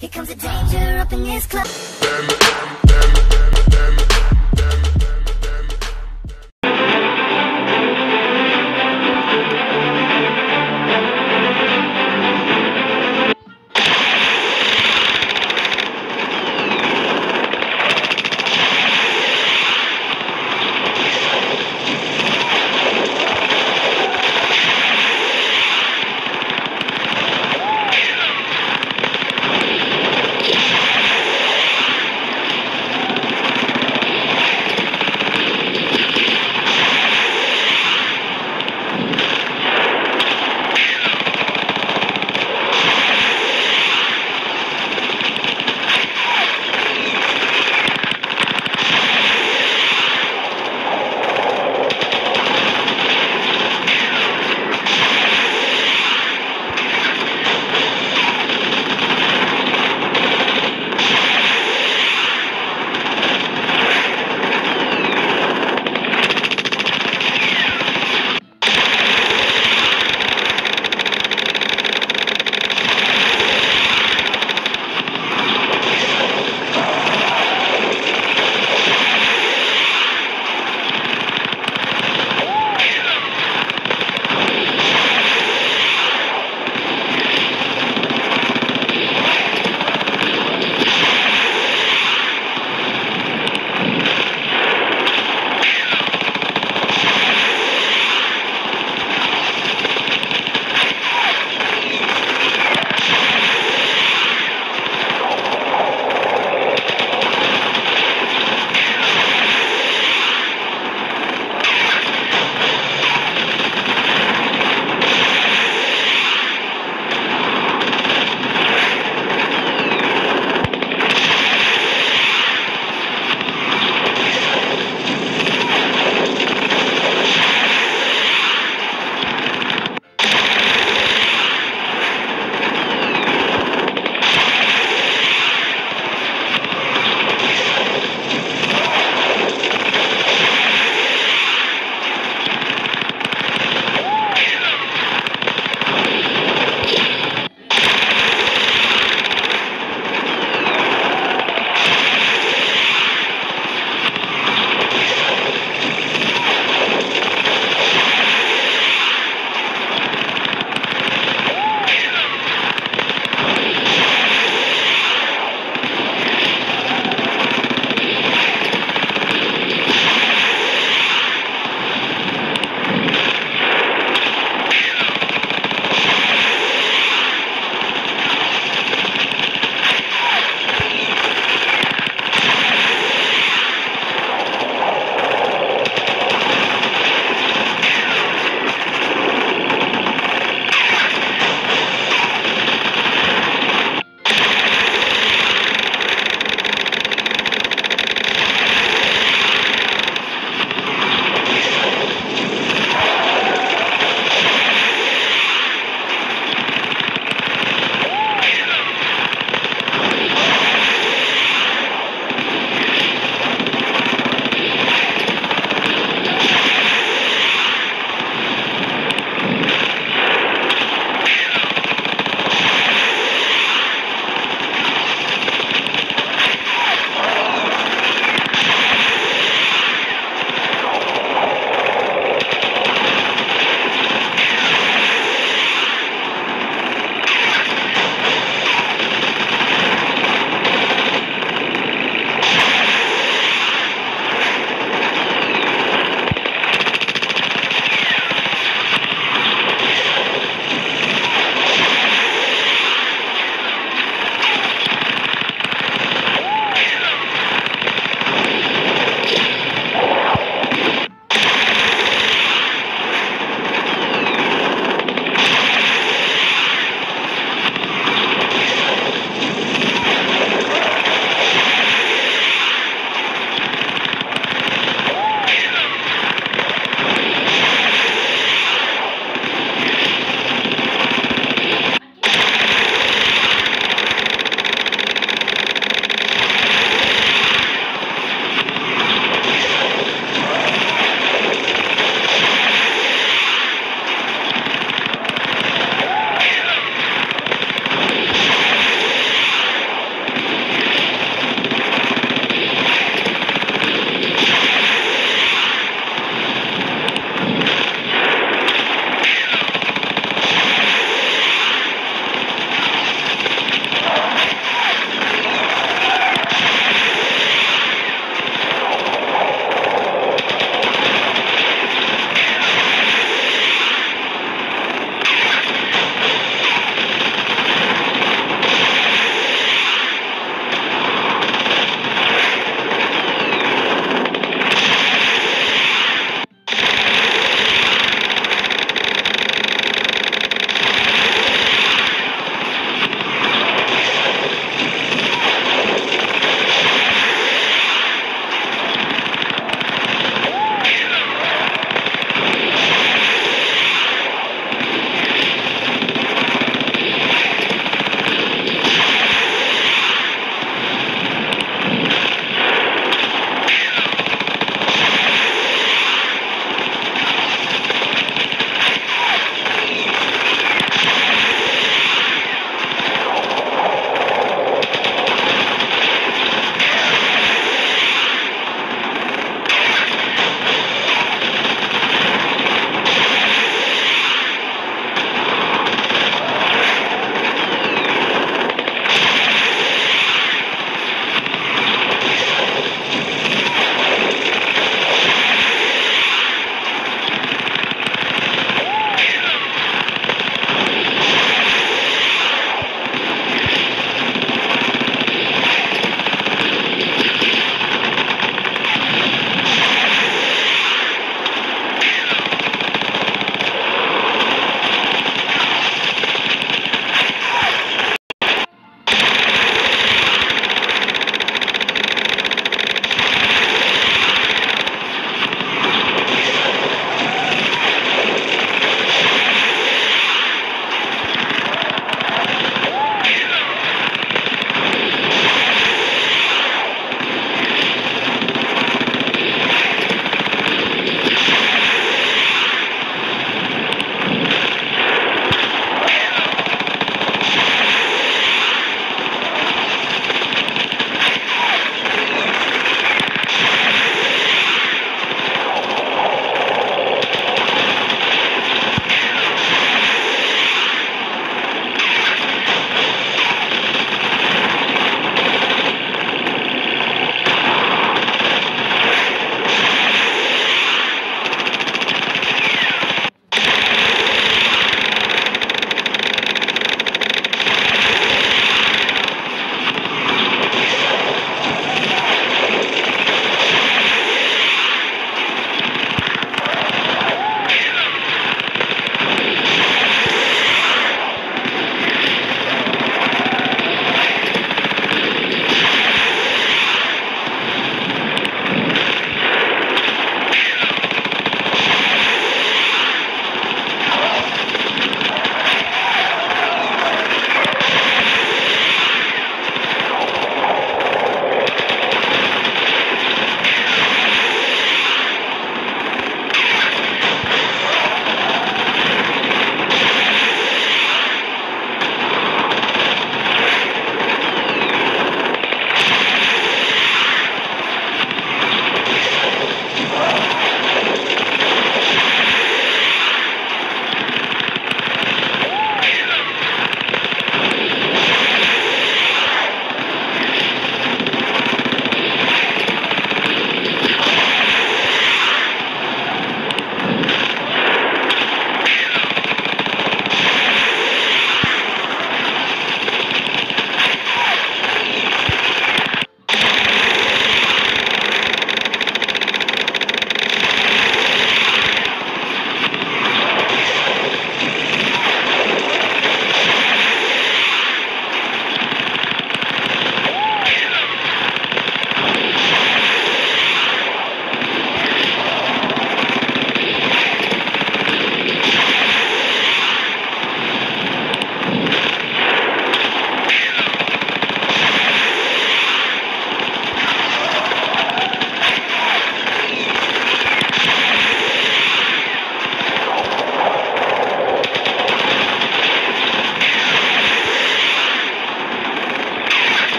Here comes the danger up in this club.